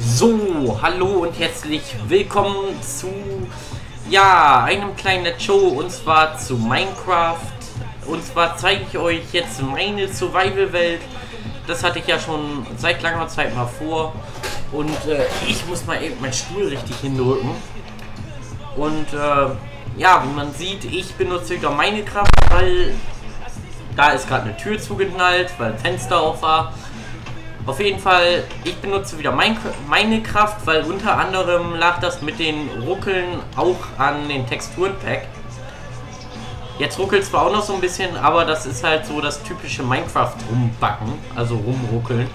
So, hallo und herzlich willkommen zu, ja, einem kleinen Show und zwar zu Minecraft. Und zwar zeige ich euch jetzt meine Survival-Welt. Das hatte ich ja schon seit langer Zeit mal vor. Und äh, ich muss mal eben meinen Stuhl richtig hindrücken. Und äh, ja, wie man sieht, ich benutze wieder meine Kraft, weil da ist gerade eine Tür zugeknallt, weil ein Fenster auf war. Auf jeden Fall, ich benutze wieder mein, meine Kraft, weil unter anderem lag das mit den Ruckeln auch an den Texturenpack. Jetzt ruckelt zwar auch noch so ein bisschen, aber das ist halt so das typische Minecraft-Rumbacken, also rumruckeln.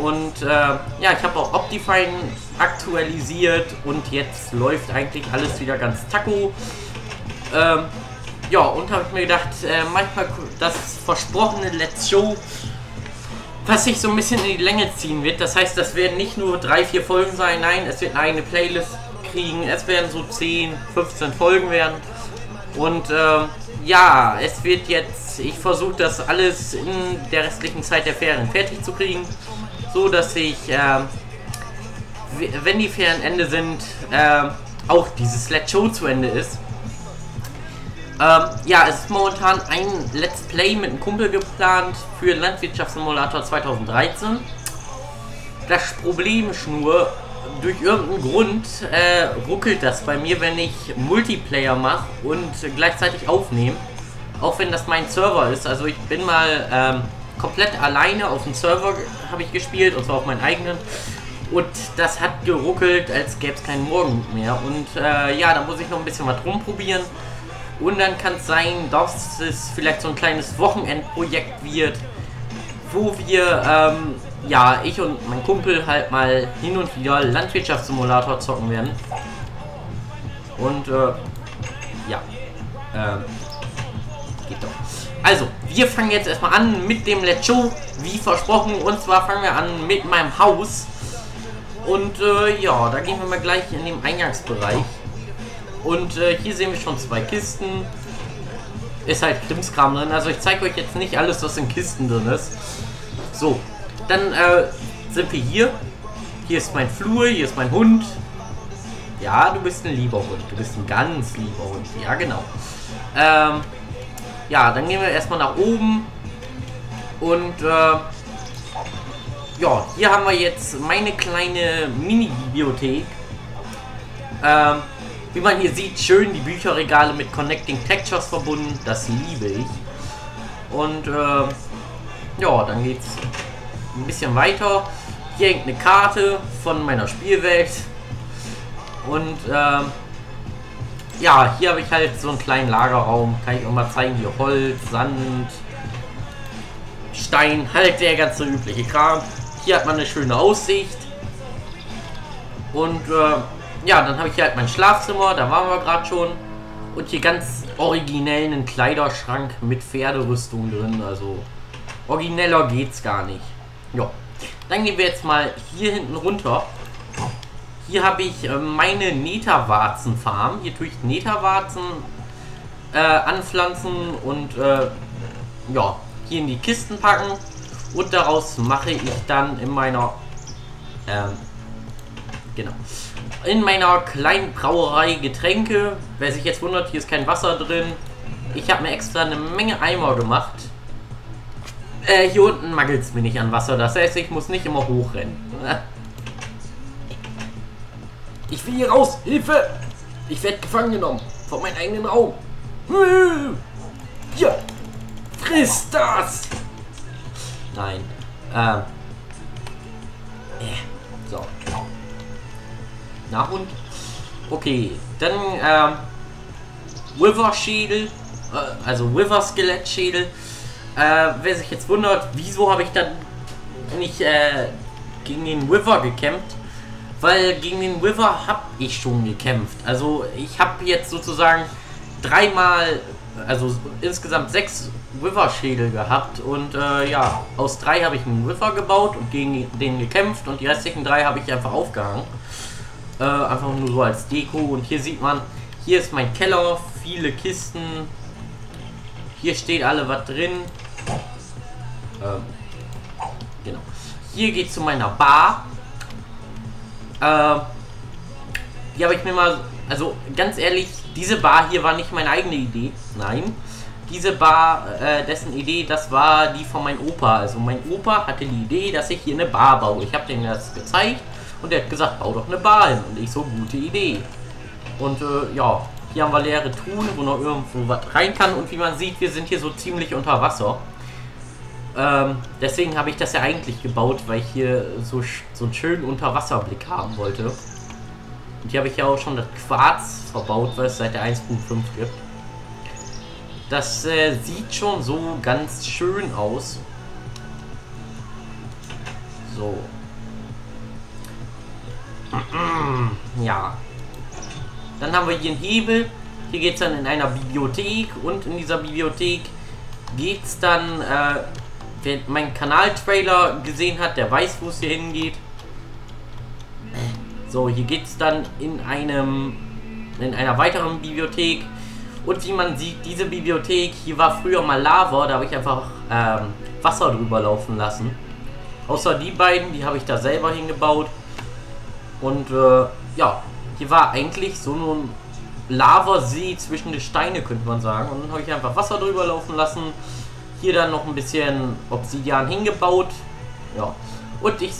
Und äh, ja, ich habe auch Optifine aktualisiert und jetzt läuft eigentlich alles wieder ganz taco. Ähm, ja, und habe ich mir gedacht, äh, manchmal das versprochene Let's Show was sich so ein bisschen in die Länge ziehen wird. Das heißt, das werden nicht nur drei, vier Folgen sein, nein, es wird eine eigene Playlist kriegen. Es werden so 10, 15 Folgen werden. Und äh, ja, es wird jetzt, ich versuche das alles in der restlichen Zeit der Ferien fertig zu kriegen, so dass ich, äh, wenn die Ferien Ende sind, äh, auch dieses Let's Show zu Ende ist. Ähm, ja, es ist momentan ein Let's Play mit einem Kumpel geplant für Landwirtschaftssimulator 2013. Das Problem ist nur, durch irgendeinen Grund äh, ruckelt das bei mir, wenn ich Multiplayer mache und gleichzeitig aufnehme. Auch wenn das mein Server ist. Also ich bin mal ähm, komplett alleine auf dem Server habe ich gespielt, und zwar auf meinen eigenen. Und das hat geruckelt, als gäbe es keinen Morgen mehr. Und äh, ja, da muss ich noch ein bisschen was rumprobieren. Und dann kann es sein, dass es vielleicht so ein kleines Wochenendprojekt wird, wo wir, ähm, ja, ich und mein Kumpel halt mal hin und wieder Landwirtschaftssimulator zocken werden. Und, äh, ja, ähm, geht doch. Also, wir fangen jetzt erstmal an mit dem Let's Show, wie versprochen. Und zwar fangen wir an mit meinem Haus. Und, äh, ja, da gehen wir mal gleich in den Eingangsbereich. Und äh, hier sehen wir schon zwei Kisten. Ist halt Krimskram drin. Also ich zeige euch jetzt nicht alles, was in Kisten drin ist. So, dann äh, sind wir hier. Hier ist mein Flur, hier ist mein Hund. Ja, du bist ein lieber Hund. Du bist ein ganz lieber Hund. Ja, genau. Ähm, ja, dann gehen wir erstmal nach oben. Und äh, ja, hier haben wir jetzt meine kleine Mini-Bibliothek. Ähm, wie man hier sieht, schön die Bücherregale mit Connecting Textures verbunden. Das liebe ich. Und äh, ja, dann geht's ein bisschen weiter. Hier hängt eine Karte von meiner Spielwelt. Und äh, ja, hier habe ich halt so einen kleinen Lagerraum. Kann ich auch mal zeigen, wie Holz, Sand, Stein, halt der ganze übliche Kram. Hier hat man eine schöne Aussicht. Und äh, ja, dann habe ich hier halt mein Schlafzimmer, da waren wir gerade schon. Und hier ganz originell einen Kleiderschrank mit Pferderüstung drin. Also origineller geht's gar nicht. Ja. Dann gehen wir jetzt mal hier hinten runter. Hier habe ich äh, meine Netawarzen-Farm. Hier tue ich Netawarzen äh, anpflanzen und äh, ja, hier in die Kisten packen. Und daraus mache ich dann in meiner ähm, genau in meiner kleinen Brauerei Getränke. Wer sich jetzt wundert, hier ist kein Wasser drin. Ich habe mir extra eine Menge Eimer gemacht. Äh, hier unten mangelt es mir nicht an Wasser. Das heißt, ich muss nicht immer hochrennen. Ich will hier raus! Hilfe! Ich werde gefangen genommen. Von meinem eigenen Raum. Hier! Friss das! Nein. Ähm. Äh. So. Na und? Okay, dann ähm, Wither-Schädel, äh, also Wither-Skelett-Schädel. Äh, wer sich jetzt wundert, wieso habe ich dann nicht äh, gegen den Wither gekämpft? Weil gegen den Wither habe ich schon gekämpft. Also ich habe jetzt sozusagen dreimal, also insgesamt sechs Wither-Schädel gehabt. Und äh, ja, aus drei habe ich einen Wither gebaut und gegen den gekämpft. Und die restlichen drei habe ich einfach aufgehangen. Äh, einfach nur so als Deko. Und hier sieht man, hier ist mein Keller, viele Kisten. Hier steht alle was drin. Ähm, genau. Hier geht zu meiner Bar. Äh, die habe ich mir mal, also ganz ehrlich, diese Bar hier war nicht meine eigene Idee. Nein. Diese Bar, äh, dessen Idee, das war die von meinem Opa. Also mein Opa hatte die Idee, dass ich hier eine Bar baue. Ich habe dem das gezeigt und er hat gesagt, bau doch eine Bar hin. Und ich so, gute Idee. Und äh, ja, hier haben wir leere Truhen, wo noch irgendwo was rein kann. Und wie man sieht, wir sind hier so ziemlich unter Wasser. Ähm, deswegen habe ich das ja eigentlich gebaut, weil ich hier so, so einen schönen Unterwasserblick haben wollte. Und hier habe ich ja auch schon das Quarz verbaut, was es seit der 1.5 gibt. Das äh, sieht schon so ganz schön aus. So. Ja. Dann haben wir hier einen Hebel. Hier geht es dann in einer Bibliothek und in dieser Bibliothek geht es dann, äh, wer meinen Kanal-Trailer gesehen hat, der weiß, wo es hier hingeht. So, hier geht es dann in einem, in einer weiteren Bibliothek. Und wie man sieht, diese Bibliothek, hier war früher mal Lava, da habe ich einfach ähm, Wasser drüber laufen lassen. Außer die beiden, die habe ich da selber hingebaut. Und äh, ja, hier war eigentlich so ein Lavasee zwischen den Steine, könnte man sagen. Und dann habe ich einfach Wasser drüber laufen lassen. Hier dann noch ein bisschen Obsidian hingebaut. Ja. Und ich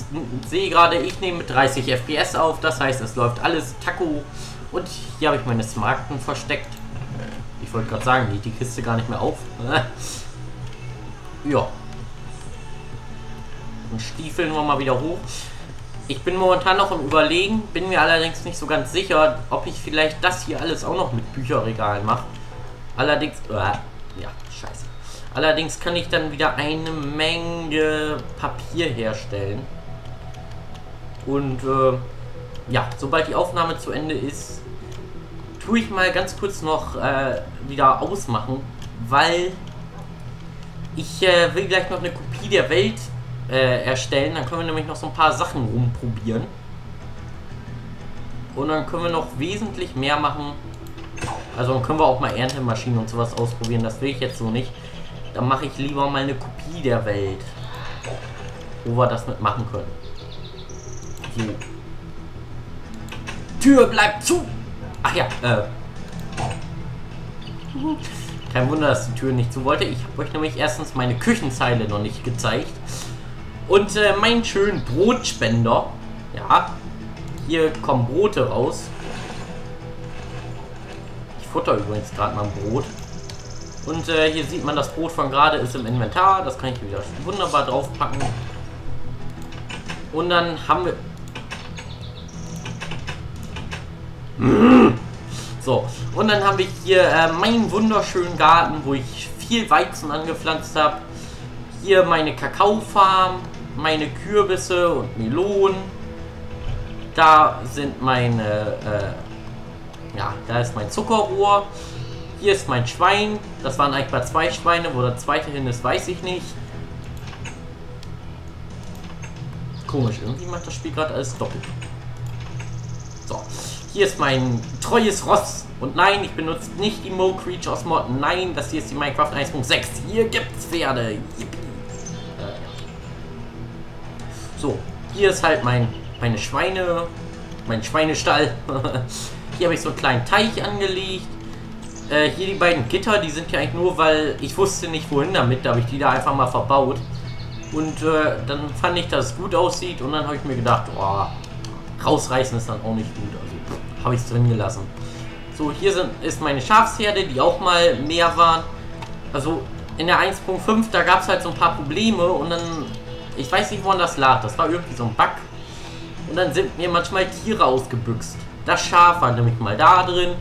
sehe gerade, ich nehme mit 30 FPS auf. Das heißt, es läuft alles Taco. Und hier habe ich meine Smaragden versteckt. Ich wollte gerade sagen, die Kiste gar nicht mehr auf. ja. Und stiefeln wir mal wieder hoch. Ich bin momentan noch im Überlegen, bin mir allerdings nicht so ganz sicher, ob ich vielleicht das hier alles auch noch mit Bücherregalen mache. Allerdings, äh, ja, scheiße. Allerdings kann ich dann wieder eine Menge Papier herstellen. Und äh, ja, sobald die Aufnahme zu Ende ist, tue ich mal ganz kurz noch äh, wieder ausmachen, weil ich äh, will gleich noch eine Kopie der Welt äh, erstellen. Dann können wir nämlich noch so ein paar Sachen rumprobieren. Und dann können wir noch wesentlich mehr machen. Also dann können wir auch mal Erntemaschinen und sowas ausprobieren. Das will ich jetzt so nicht. Dann mache ich lieber mal eine Kopie der Welt. Wo wir das mitmachen können. So. Tür bleibt zu! Ach ja, äh. Kein Wunder, dass die Tür nicht zu wollte. Ich habe euch nämlich erstens meine Küchenzeile noch nicht gezeigt. Und äh, meinen schönen Brotspender. Ja. Hier kommen Brote raus. Ich futter übrigens gerade mal Brot. Und äh, hier sieht man, das Brot von gerade ist im Inventar. Das kann ich wieder wunderbar draufpacken. Und dann haben wir... So, und dann haben wir hier äh, meinen wunderschönen Garten, wo ich viel Weizen angepflanzt habe. Hier meine Kakaofarm, meine Kürbisse und Melonen. Da sind meine, äh, ja, da ist mein Zuckerrohr. Hier ist mein Schwein. Das waren eigentlich mal zwei Schweine. Wo der zweite hin ist, weiß ich nicht. Komisch, irgendwie macht das Spiel gerade alles doppelt. So, hier ist mein treues Ross. Und nein, ich benutze nicht die Mo Creatures Mod. Nein, das hier ist die Minecraft 1.6. Hier gibt's Pferde. Yippie. So, hier ist halt mein, meine Schweine, mein Schweinestall. hier habe ich so einen kleinen Teich angelegt. Äh, hier die beiden Gitter, die sind ja eigentlich nur, weil ich wusste nicht wohin damit. Da habe ich die da einfach mal verbaut. Und äh, dann fand ich, dass es gut aussieht. Und dann habe ich mir gedacht, oh, rausreißen ist dann auch nicht gut. Also habe ich es drin gelassen. So, hier sind, ist meine Schafsherde, die auch mal mehr waren. Also in der 1.5, da gab es halt so ein paar Probleme und dann ich weiß nicht, woran das lag. Das war irgendwie so ein Bug. Und dann sind mir manchmal Tiere ausgebüxt. Das Schaf war nämlich mal da drin.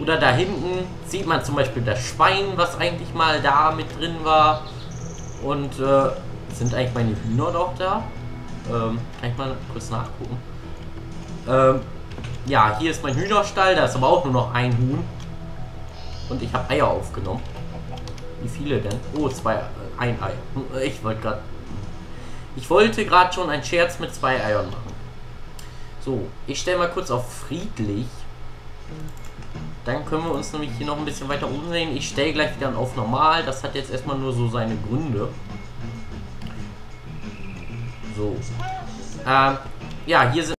Oder da hinten sieht man zum Beispiel das Schwein, was eigentlich mal da mit drin war. Und äh, sind eigentlich meine Hühner doch da? Ähm, kann ich mal kurz nachgucken. Ähm, ja, hier ist mein Hühnerstall. Da ist aber auch nur noch ein Huhn. Und ich habe Eier aufgenommen. Wie viele denn? Oh, zwei, äh, ein Ei. Ich wollte gerade ich wollte gerade schon einen Scherz mit zwei Eiern machen. So, ich stelle mal kurz auf friedlich. Dann können wir uns nämlich hier noch ein bisschen weiter umsehen. Ich stelle gleich wieder auf normal. Das hat jetzt erstmal nur so seine Gründe. So. Ähm, ja, hier sind